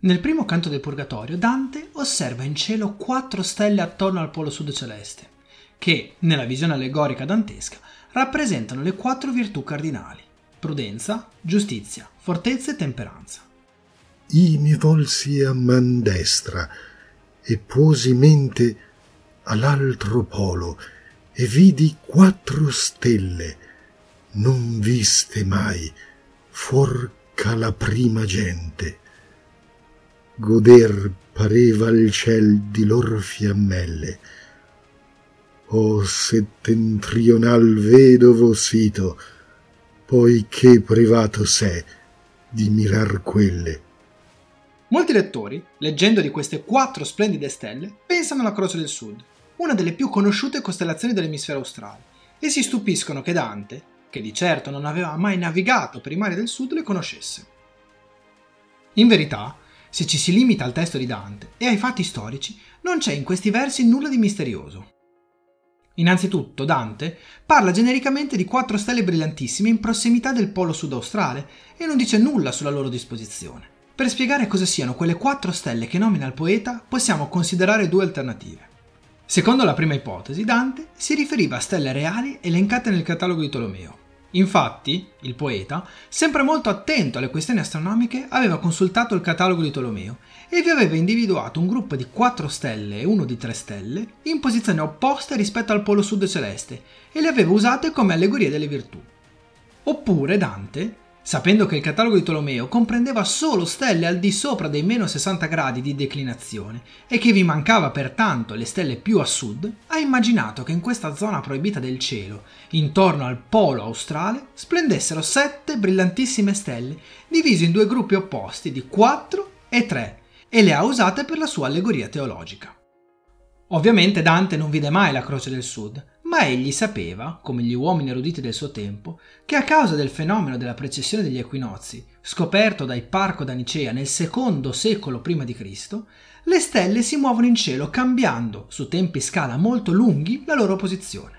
Nel primo canto del Purgatorio Dante osserva in cielo quattro stelle attorno al polo sud celeste, che, nella visione allegorica dantesca, rappresentano le quattro virtù cardinali, prudenza, giustizia, fortezza e temperanza. I mi volsi a man destra e posi mente all'altro polo e vidi quattro stelle, non viste mai, forca la prima gente goder pareva il ciel di lor fiammelle. O settentrional vedovo sito, poiché privato sé di mirar quelle. Molti lettori, leggendo di queste quattro splendide stelle, pensano alla Croce del Sud, una delle più conosciute costellazioni dell'emisfero australe, e si stupiscono che Dante, che di certo non aveva mai navigato per i mari del Sud, le conoscesse. In verità, se ci si limita al testo di Dante e ai fatti storici, non c'è in questi versi nulla di misterioso. Innanzitutto, Dante parla genericamente di quattro stelle brillantissime in prossimità del polo sud australe e non dice nulla sulla loro disposizione. Per spiegare cosa siano quelle quattro stelle che nomina il poeta, possiamo considerare due alternative. Secondo la prima ipotesi, Dante si riferiva a stelle reali elencate nel catalogo di Tolomeo. Infatti, il poeta, sempre molto attento alle questioni astronomiche, aveva consultato il catalogo di Tolomeo e vi aveva individuato un gruppo di quattro stelle e uno di tre stelle in posizioni opposte rispetto al polo sud celeste e le aveva usate come allegorie delle virtù. Oppure Dante Sapendo che il catalogo di Tolomeo comprendeva solo stelle al di sopra dei meno 60 gradi di declinazione e che vi mancava pertanto le stelle più a sud, ha immaginato che in questa zona proibita del cielo, intorno al polo australe, splendessero sette brillantissime stelle divise in due gruppi opposti di 4 e 3 e le ha usate per la sua allegoria teologica. Ovviamente Dante non vide mai la Croce del Sud, ma egli sapeva, come gli uomini eruditi del suo tempo, che a causa del fenomeno della precessione degli equinozi, scoperto da Ipparco da Nicea nel secondo secolo prima di Cristo, le stelle si muovono in cielo cambiando, su tempi scala molto lunghi, la loro posizione.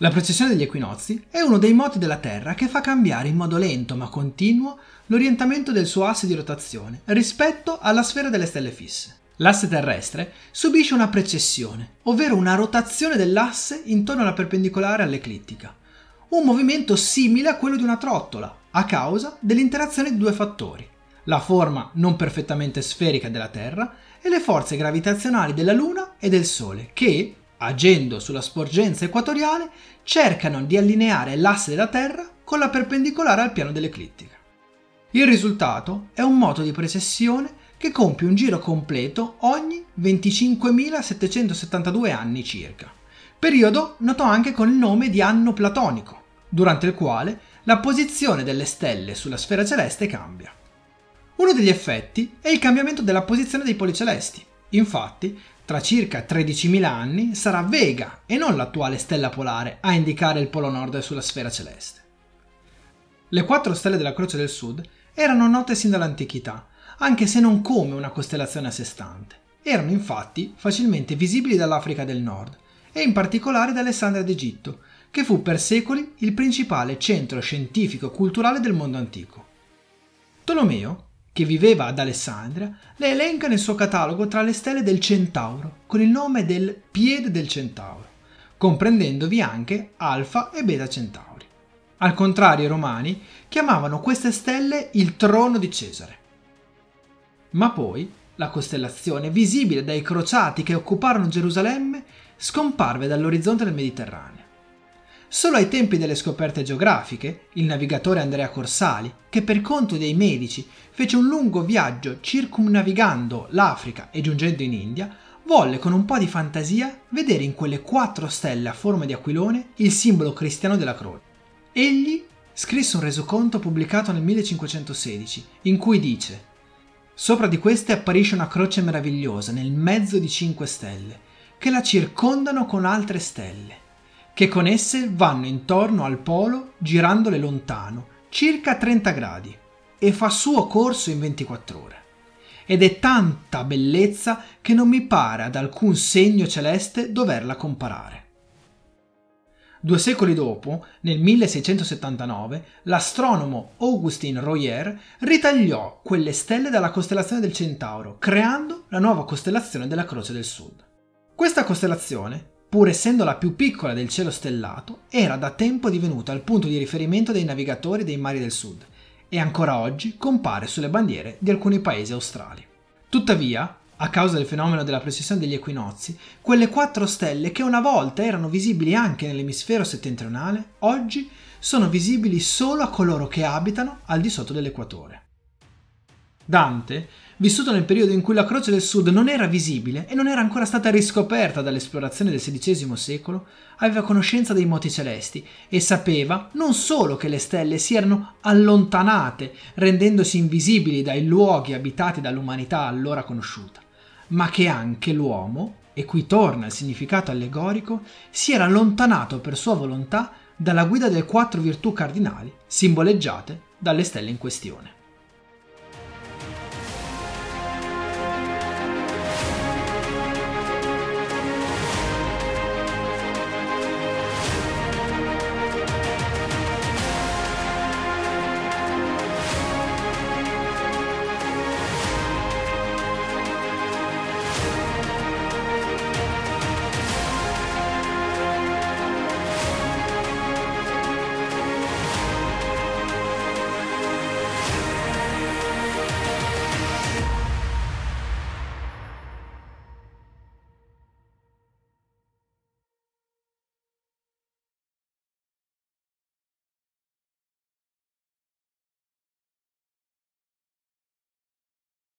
La precessione degli equinozi è uno dei moti della Terra che fa cambiare in modo lento ma continuo l'orientamento del suo asse di rotazione rispetto alla sfera delle stelle fisse. L'asse terrestre subisce una precessione, ovvero una rotazione dell'asse intorno alla perpendicolare all'eclittica, un movimento simile a quello di una trottola, a causa dell'interazione di due fattori, la forma non perfettamente sferica della Terra e le forze gravitazionali della Luna e del Sole, che, agendo sulla sporgenza equatoriale, cercano di allineare l'asse della Terra con la perpendicolare al piano dell'eclittica. Il risultato è un moto di precessione che compie un giro completo ogni 25.772 anni circa, periodo noto anche con il nome di anno platonico, durante il quale la posizione delle stelle sulla sfera celeste cambia. Uno degli effetti è il cambiamento della posizione dei poli celesti. Infatti, tra circa 13.000 anni sarà Vega e non l'attuale stella polare a indicare il polo nord sulla sfera celeste. Le quattro stelle della Croce del Sud erano note sin dall'antichità, anche se non come una costellazione a sé stante. Erano infatti facilmente visibili dall'Africa del Nord e in particolare da Alessandria d'Egitto, che fu per secoli il principale centro scientifico e culturale del mondo antico. Tolomeo che viveva ad Alessandria, le elenca nel suo catalogo tra le stelle del Centauro, con il nome del Piede del Centauro, comprendendovi anche Alfa e Beta Centauri. Al contrario, i romani chiamavano queste stelle il trono di Cesare. Ma poi la costellazione, visibile dai crociati che occuparono Gerusalemme, scomparve dall'orizzonte del Mediterraneo. Solo ai tempi delle scoperte geografiche, il navigatore Andrea Corsali, che per conto dei medici fece un lungo viaggio circumnavigando l'Africa e giungendo in India, volle con un po' di fantasia vedere in quelle quattro stelle a forma di aquilone il simbolo cristiano della croce. Egli scrisse un resoconto pubblicato nel 1516 in cui dice Sopra di queste apparisce una croce meravigliosa nel mezzo di cinque stelle, che la circondano con altre stelle che con esse vanno intorno al polo girandole lontano, circa 30 gradi, e fa suo corso in 24 ore. Ed è tanta bellezza che non mi pare ad alcun segno celeste doverla comparare. Due secoli dopo, nel 1679, l'astronomo Augustin Royer ritagliò quelle stelle dalla costellazione del Centauro, creando la nuova costellazione della Croce del Sud. Questa costellazione, pur essendo la più piccola del cielo stellato, era da tempo divenuta il punto di riferimento dei navigatori dei mari del Sud e ancora oggi compare sulle bandiere di alcuni paesi australi. Tuttavia, a causa del fenomeno della precessione degli equinozi, quelle quattro stelle che una volta erano visibili anche nell'emisfero settentrionale, oggi sono visibili solo a coloro che abitano al di sotto dell'equatore. Dante, vissuto nel periodo in cui la Croce del Sud non era visibile e non era ancora stata riscoperta dall'esplorazione del XVI secolo, aveva conoscenza dei moti celesti e sapeva non solo che le stelle si erano allontanate, rendendosi invisibili dai luoghi abitati dall'umanità allora conosciuta, ma che anche l'uomo, e qui torna il significato allegorico, si era allontanato per sua volontà dalla guida delle quattro virtù cardinali simboleggiate dalle stelle in questione.